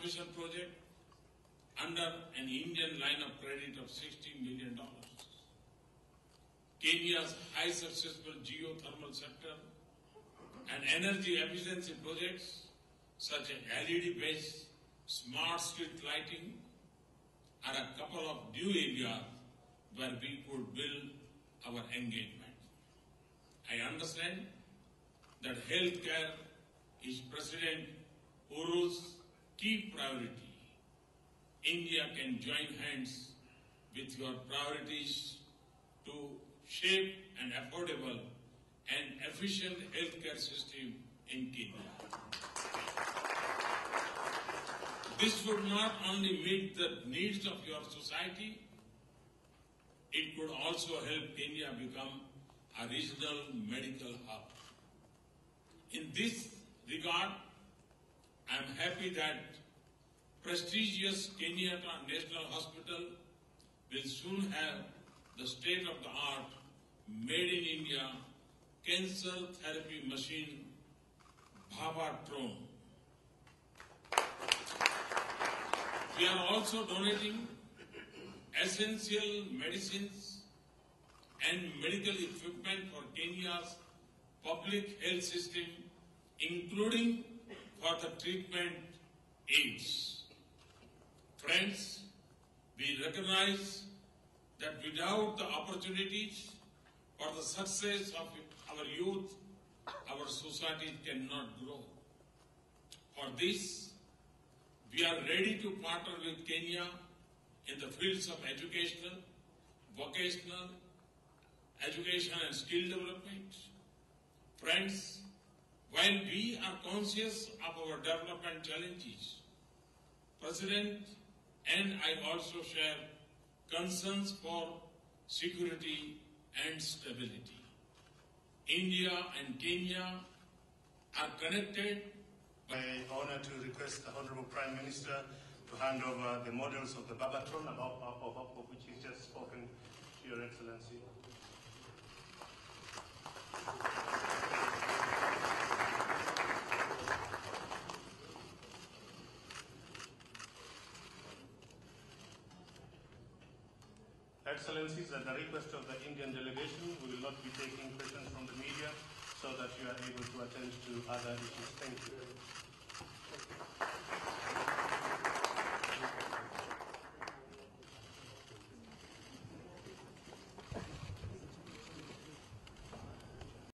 transmission project under an Indian line of credit of $16 million. Kenya's high successful geothermal sector and energy efficiency projects such as LED-based smart street lighting are a couple of new areas where we could build our engagement. I understand that healthcare is President Uhuru's key priority. India can join hands with your priorities to shape an affordable and efficient healthcare system in Kenya. This would not only meet the needs of your society, it could also help Kenya become a regional medical hub. In this regard, I am happy that prestigious Kenyatta National Hospital will soon have the state-of-the-art made in India cancer therapy machine Bhabhatron. We are also donating essential medicines and medical equipment for Kenya's public health system, including for the treatment AIDS. Friends, we recognize that without the opportunities for the success of our youth, our society cannot grow. For this, we are ready to partner with Kenya in the fields of educational, vocational, education and skill development. Friends, while we are conscious of our development challenges, President and I also share concerns for security and stability. India and Kenya are connected My honor to request the Honorable Prime Minister to hand over the models of the Bhabhatron, about, of, of, of which he's just spoken to Your Excellency. Excellencies, at the request of the Indian delegation, we will not be taking questions from the media so that you are able to attend to other issues. Thank you.